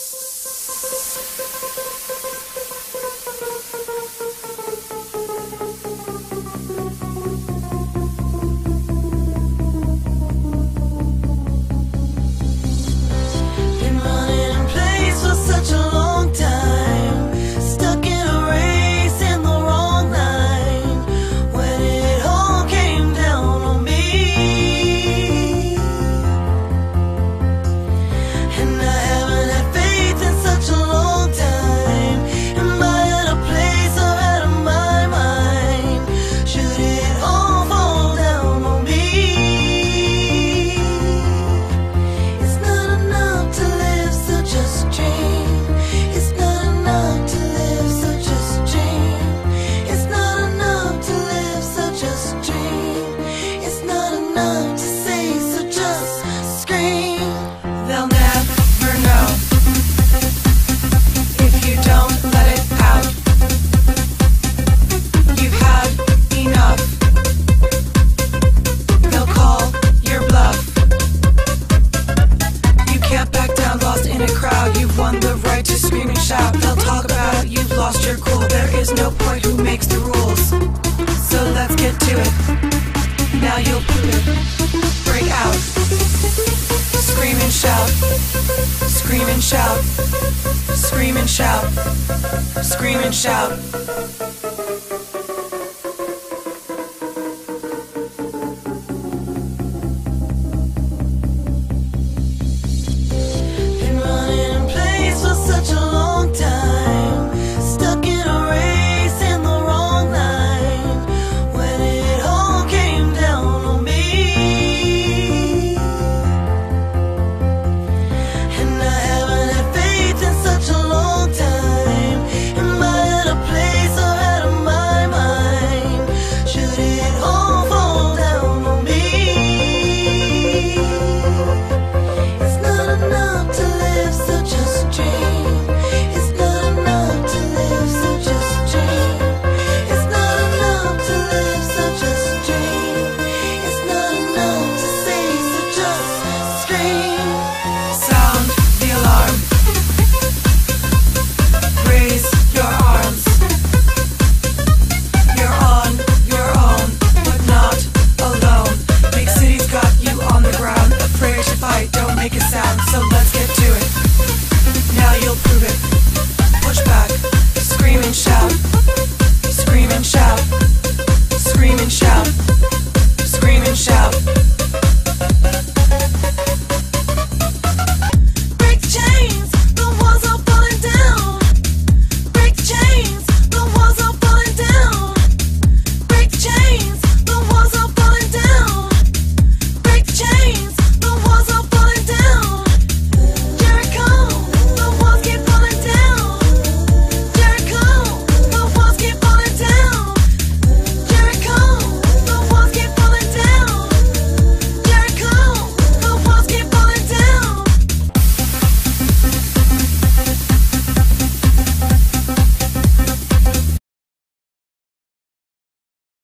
you You've won the right to scream and shout? They'll talk about it, you've lost your cool. There is no point who makes the rules. So let's get to it. Now you'll prove it. Break out. Scream and shout. Scream and shout. Scream and shout. Scream and shout.